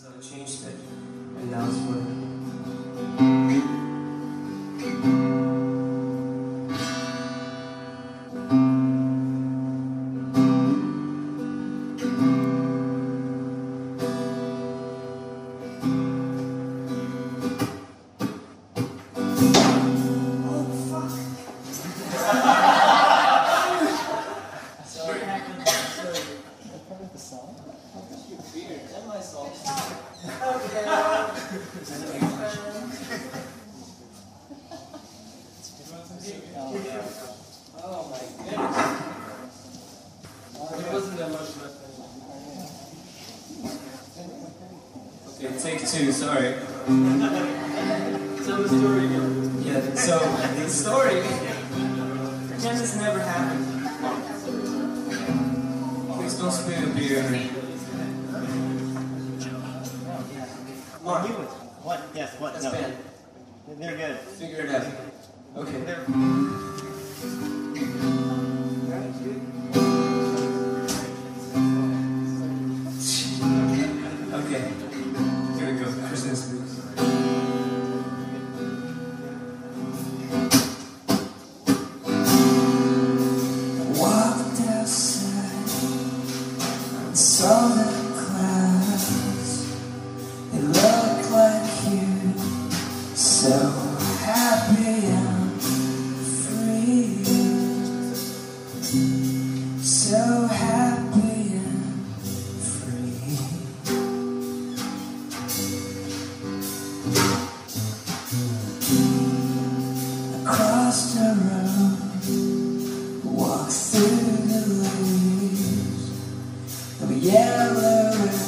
So I changed it, and working. Oh my goodness. There wasn't that much left. Okay, take two, sorry. Tell the story again. Yeah, so the story, pretend this never happened. Don't spill the beer. Mark, What? Yes, what? that's No. bad. They're good. Figure it out. Okay. They're, The road Walk through the leaves of yellow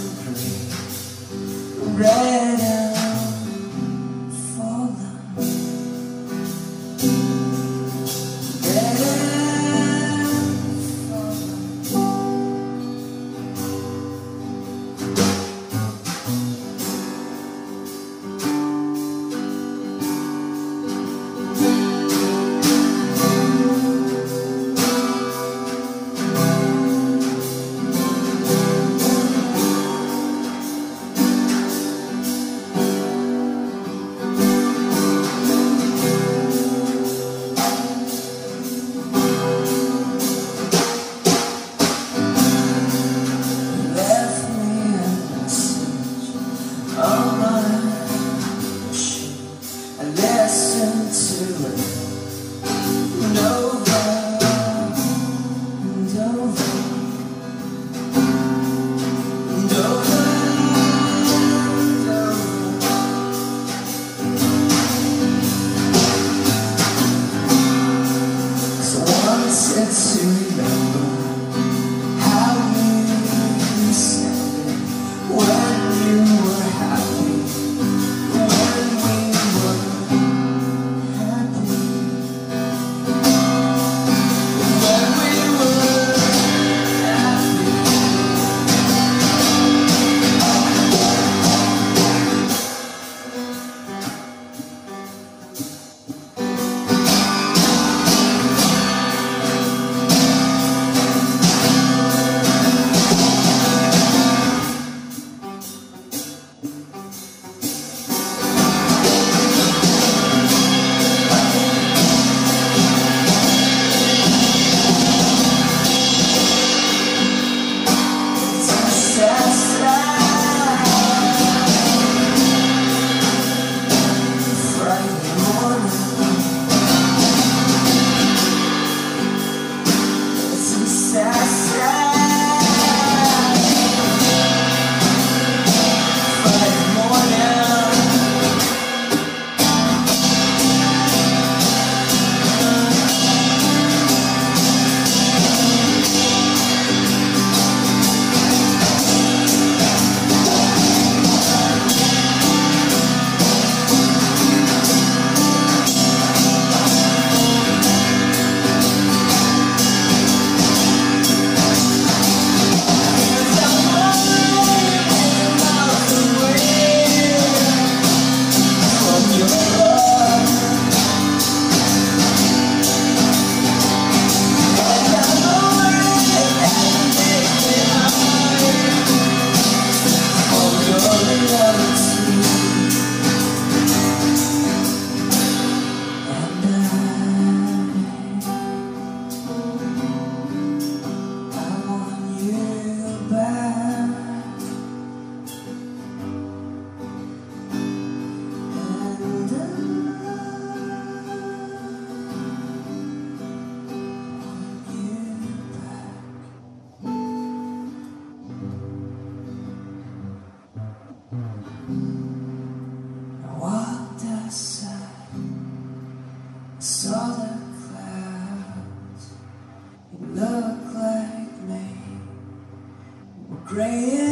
praying.